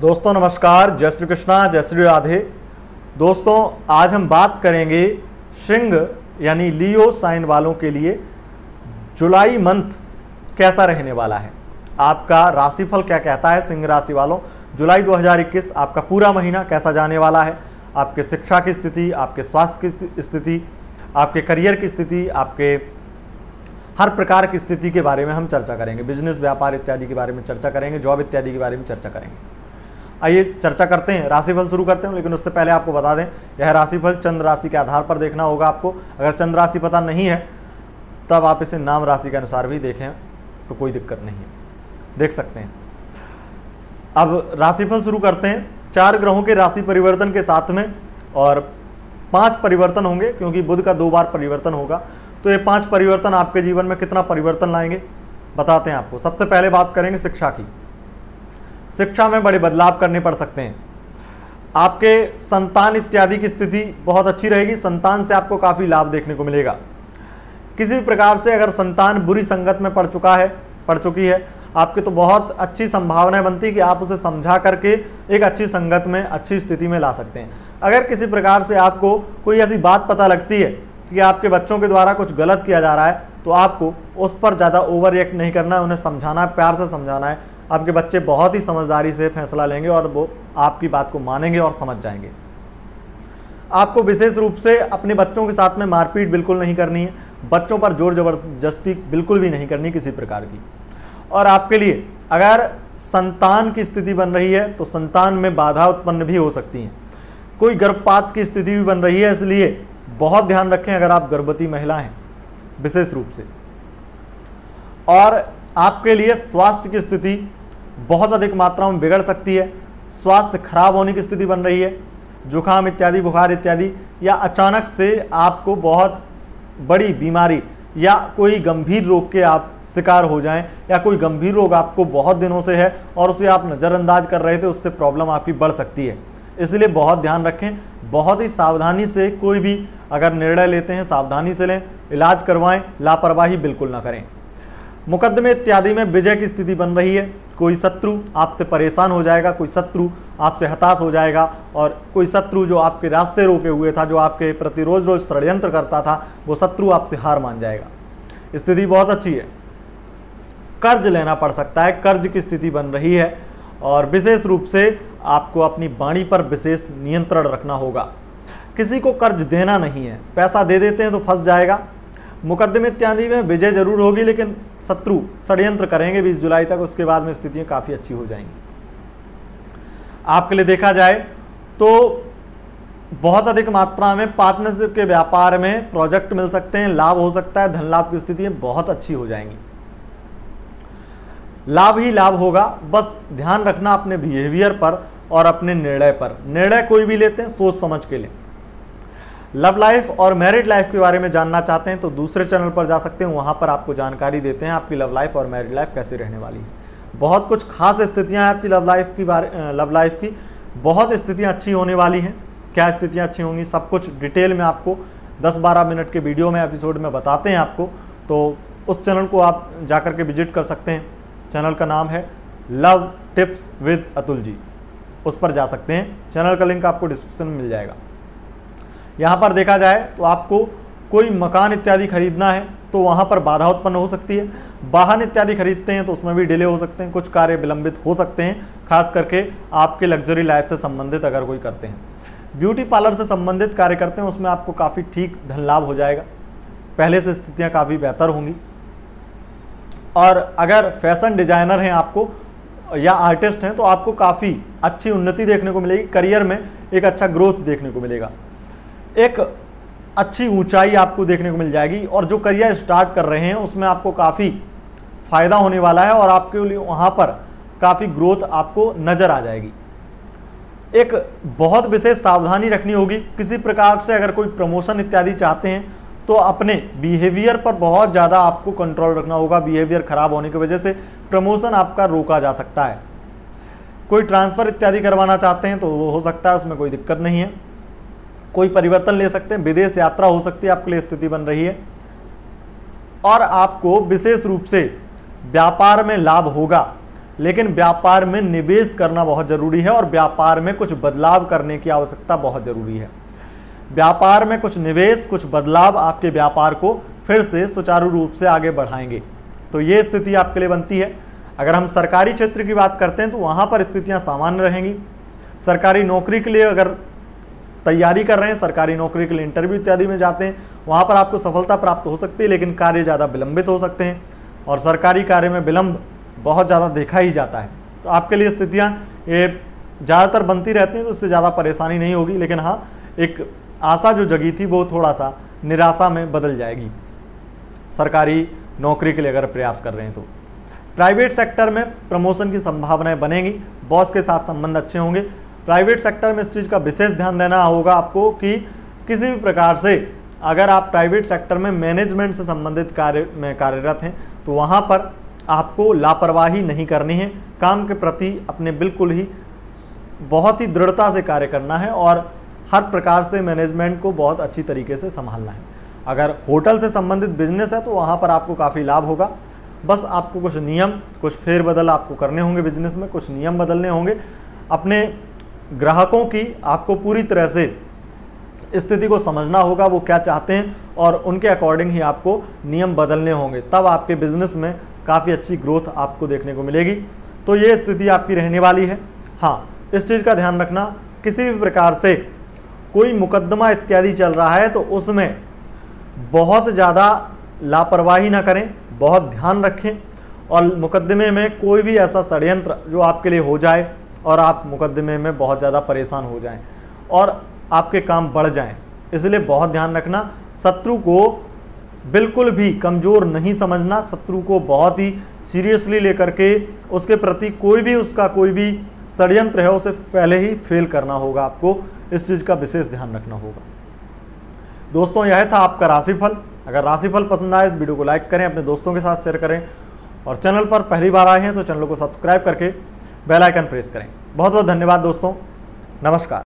दोस्तों, नमस्कार। जय श्री कृष्णा, जय श्री राधे। दोस्तों, आज हम बात करेंगे श्रृंग, यानी लियो साइन वालों के लिए जुलाई मंथ कैसा रहने वाला है। आपका राशिफल क्या कहता है सिंह राशि वालों? जुलाई 2021 आपका पूरा महीना कैसा जाने वाला है? आपके शिक्षा की स्थिति, आपके स्वास्थ्य की स्थिति, आपके करियर की स्थिति, आपके हर प्रकार की स्थिति के बारे में हम चर्चा करेंगे। बिज़नेस, व्यापार इत्यादि के बारे में चर्चा करेंगे, जॉब इत्यादि के बारे में चर्चा करेंगे। आइए चर्चा करते हैं, राशिफल शुरू करते हैं, लेकिन उससे पहले आपको बता दें, यह राशिफल चंद्र राशि के आधार पर देखना होगा आपको। अगर चंद्र राशि पता नहीं है, तब आप इसे नाम राशि के अनुसार भी देखें तो कोई दिक्कत नहीं है। देख सकते हैं। अब राशिफल शुरू करते हैं, चार ग्रहों के राशि परिवर्तन के साथ में, और पाँच परिवर्तन होंगे, क्योंकि बुध का दो बार परिवर्तन होगा। तो ये पाँच परिवर्तन आपके जीवन में कितना परिवर्तन लाएँगे, बताते हैं आपको। सबसे पहले बात करेंगे शिक्षा की। शिक्षा में बड़े बदलाव करने पड़ सकते हैं। आपके संतान इत्यादि की स्थिति बहुत अच्छी रहेगी, संतान से आपको काफ़ी लाभ देखने को मिलेगा। किसी भी प्रकार से अगर संतान बुरी संगत में पड़ चुका है, पड़ चुकी है, आपकी तो बहुत अच्छी संभावना बनती कि आप उसे समझा करके एक अच्छी संगत में, अच्छी स्थिति में ला सकते हैं। अगर किसी प्रकार से आपको कोई ऐसी बात पता लगती है कि आपके बच्चों के द्वारा कुछ गलत किया जा रहा है तो आपको उस पर ज़्यादा ओवर रिएक्ट नहीं करना है, उन्हें समझाना है, प्यार से समझाना है आपके बच्चे बहुत ही समझदारी से फैसला लेंगे और वो आपकी बात को मानेंगे और समझ जाएँगे। आपको विशेष रूप से अपने बच्चों के साथ में मारपीट बिल्कुल नहीं करनी है। बच्चों पर ज़ोर ज़बरदस्ती बिल्कुल भी नहीं करनी किसी प्रकार की। और आपके लिए, अगर संतान की स्थिति बन रही है तो संतान में बाधा उत्पन्न भी हो सकती है। कोई गर्भपात की स्थिति भी बन रही है, इसलिए बहुत ध्यान रखें अगर आप गर्भवती महिला हैं, विशेष रूप से। और आपके लिए स्वास्थ्य की स्थिति बहुत अधिक मात्रा में बिगड़ सकती है, स्वास्थ्य खराब होने की स्थिति बन रही है, जुकाम इत्यादि, बुखार इत्यादि, या अचानक से आपको बहुत बड़ी बीमारी या कोई गंभीर रोग के आप शिकार हो जाएँ, या कोई गंभीर रोग आपको बहुत दिनों से है और उसे आप नज़रअंदाज कर रहे थे, उससे प्रॉब्लम आपकी बढ़ सकती है। इसलिए बहुत ध्यान रखें, बहुत ही सावधानी से कोई भी अगर निर्णय लेते हैं, सावधानी से लें, इलाज करवाएँ, लापरवाही बिल्कुल ना करें। मुकदमे इत्यादि में विजय की स्थिति बन रही है कोई शत्रु आपसे परेशान हो जाएगा, कोई शत्रु आपसे हताश हो जाएगा और कोई शत्रु जो आपके रास्ते रोके हुए था, जो आपके प्रति रोज रोज षडयंत्र करता था, वो शत्रु आपसे हार मान जाएगा। स्थिति बहुत अच्छी है। कर्ज लेना पड़ सकता है, कर्ज की स्थिति बन रही है और विशेष रूप से आपको अपनी वाणी पर विशेष नियंत्रण रखना होगा। किसी को कर्ज देना नहीं है। पैसा दे देते हैं तो फंस जाएगा। मुकदमे इत्यादि में विजय ज़रूर होगी, लेकिन शत्रु षडयंत्र करेंगे 20 जुलाई तक, उसके बाद में स्थितियाँ काफ़ी अच्छी हो जाएँगी। आपके लिए देखा जाए तो बहुत अधिक मात्रा में पार्टनरशिप के व्यापार में प्रोजेक्ट मिल सकते हैं, लाभ हो सकता है, धन लाभ की स्थितियाँ बहुत अच्छी हो जाएँगी। लाभ ही लाभ होगा, बस ध्यान रखना अपने बिहेवियर पर और अपने निर्णय पर। निर्णय कोई भी लेते हैं, सोच समझ के लें। लव लाइफ और मैरिड लाइफ के बारे में जानना चाहते हैं तो दूसरे चैनल पर जा सकते हैं, वहाँ पर आपको जानकारी देते हैं आपकी लव लाइफ और मैरिड लाइफ कैसे रहने वाली है। बहुत कुछ खास स्थितियाँ हैं आपकी लव लाइफ की बारे लव लाइफ की। बहुत स्थितियाँ अच्छी होने वाली हैं। क्या स्थितियाँ अच्छी होंगी, सब कुछ डिटेल में आपको 10-12 मिनट के वीडियो में, एपिसोड में बताते हैं आपको। तो उस चैनल को आप जाकर के विज़िट कर सकते हैं। चैनल का नाम है love tips with Atul ji. उस पर जा सकते हैं। चैनल का लिंक आपको डिस्क्रिप्शन में मिल जाएगा। यहाँ पर देखा जाए तो आपको कोई मकान इत्यादि खरीदना है तो वहाँ पर बाधा उत्पन्न हो सकती है। वाहन इत्यादि खरीदते हैं तो उसमें भी डिले हो सकते हैं, कुछ कार्य विलंबित हो सकते हैं, खास करके आपके लग्जरी लाइफ से संबंधित अगर कोई करते हैं। ब्यूटी पार्लर से संबंधित कार्य करते हैं, उसमें आपको काफ़ी ठीक धन लाभ हो जाएगा। पहले से स्थितियाँ काफ़ी बेहतर होंगी। और अगर फ़ैशन डिज़ाइनर हैं आपको, या आर्टिस्ट हैं तो आपको काफ़ी अच्छी उन्नति देखने को मिलेगी। करियर में एक अच्छा ग्रोथ देखने को मिलेगा। एक अच्छी ऊंचाई आपको देखने को मिल जाएगी और जो करियर स्टार्ट कर रहे हैं, उसमें आपको काफ़ी फ़ायदा होने वाला है और आपके लिए वहाँ पर काफ़ी ग्रोथ आपको नज़र आ जाएगी। एक बहुत विशेष सावधानी रखनी होगी। किसी प्रकार से अगर कोई प्रमोशन इत्यादि चाहते हैं तो अपने बिहेवियर पर बहुत ज़्यादा आपको कंट्रोल रखना होगा। बिहेवियर खराब होने की वजह से प्रमोशन आपका रोका जा सकता है। कोई ट्रांसफ़र इत्यादि करवाना चाहते हैं तो वो हो सकता है उसमें कोई दिक्कत नहीं है। कोई परिवर्तन ले सकते हैं, विदेश यात्रा हो सकती है, आपके लिए स्थिति बन रही है। और आपको विशेष रूप से व्यापार में लाभ होगा, लेकिन व्यापार में निवेश करना बहुत ज़रूरी है और व्यापार में कुछ बदलाव करने की आवश्यकता बहुत ज़रूरी है। व्यापार में कुछ निवेश, कुछ बदलाव आपके व्यापार को फिर से सुचारू रूप से आगे बढ़ाएँगे। तो ये स्थिति आपके लिए बनती है। अगर हम सरकारी क्षेत्र की बात करते हैं तो वहाँ पर स्थितियाँ सामान्य रहेंगी। सरकारी नौकरी के लिए अगर तैयारी कर रहे हैं, सरकारी नौकरी के लिए इंटरव्यू इत्यादि में जाते हैं, वहाँ पर आपको सफलता प्राप्त हो सकती है, लेकिन कार्य ज़्यादा विलंबित हो सकते हैं और सरकारी कार्य में विलंब बहुत ज़्यादा देखा ही जाता है। तो आपके लिए स्थितियाँ, ये ज़्यादातर बनती रहती हैं तो उससे ज़्यादा परेशानी नहीं होगी, लेकिन हाँ एक आशा जो जगी थी, वो थोड़ा सा निराशा में बदल जाएगी। सरकारी नौकरी के लिए अगर प्रयास कर रहे हैं तो। प्राइवेट सेक्टर में प्रमोशन की संभावनाएँ बनेंगी, बॉस के साथ संबंध अच्छे होंगे प्राइवेट सेक्टर में इस चीज़ का विशेष ध्यान देना होगा आपको कि किसी भी प्रकार से अगर आप प्राइवेट सेक्टर में मैनेजमेंट से संबंधित कार्य में कार्यरत हैं तो वहाँ पर आपको लापरवाही नहीं करनी है। काम के प्रति अपने बिल्कुल ही बहुत ही दृढ़ता से कार्य करना है और हर प्रकार से मैनेजमेंट को बहुत अच्छी तरीके से संभालना है। अगर होटल से संबंधित बिज़नेस है तो वहाँ पर आपको काफ़ी लाभ होगा। बस आपको कुछ नियम, कुछ फेरबदल आपको करने होंगे बिज़नेस में, कुछ नियम बदलने होंगे। अपने ग्राहकों की आपको पूरी तरह से स्थिति को समझना होगा, वो क्या चाहते हैं और उनके अकॉर्डिंग ही आपको नियम बदलने होंगे। तब आपके बिज़नेस में काफ़ी अच्छी ग्रोथ आपको देखने को मिलेगी। तो ये स्थिति आपकी रहने वाली है। हाँ इस चीज़ का ध्यान रखना, किसी भी प्रकार से कोई मुकदमा इत्यादि चल रहा है तो उसमें बहुत ज़्यादा लापरवाही ना करें, बहुत ध्यान रखें और मुकदमे में कोई भी ऐसा षड्यंत्र जो आपके लिए हो जाए और आप मुकदमे में बहुत ज़्यादा परेशान हो जाएँ और आपके काम बढ़ जाएँ। इसलिए बहुत ध्यान रखना, शत्रु को बिल्कुल भी कमज़ोर नहीं समझना, शत्रु को बहुत ही सीरियसली लेकर के उसके प्रति कोई भी उसका कोई भी षडयंत्र है, उसे पहले ही फेल करना होगा आपको। इस चीज़ का विशेष ध्यान रखना होगा। दोस्तों, यह था आपका राशिफल। अगर राशिफल पसंद आए इस वीडियो को लाइक करें, अपने दोस्तों के साथ शेयर करें। और चैनल पर पहली बार आए हैं तो चैनल को सब्सक्राइब करके बेल आइकन प्रेस करें। बहुत बहुत धन्यवाद दोस्तों। नमस्कार।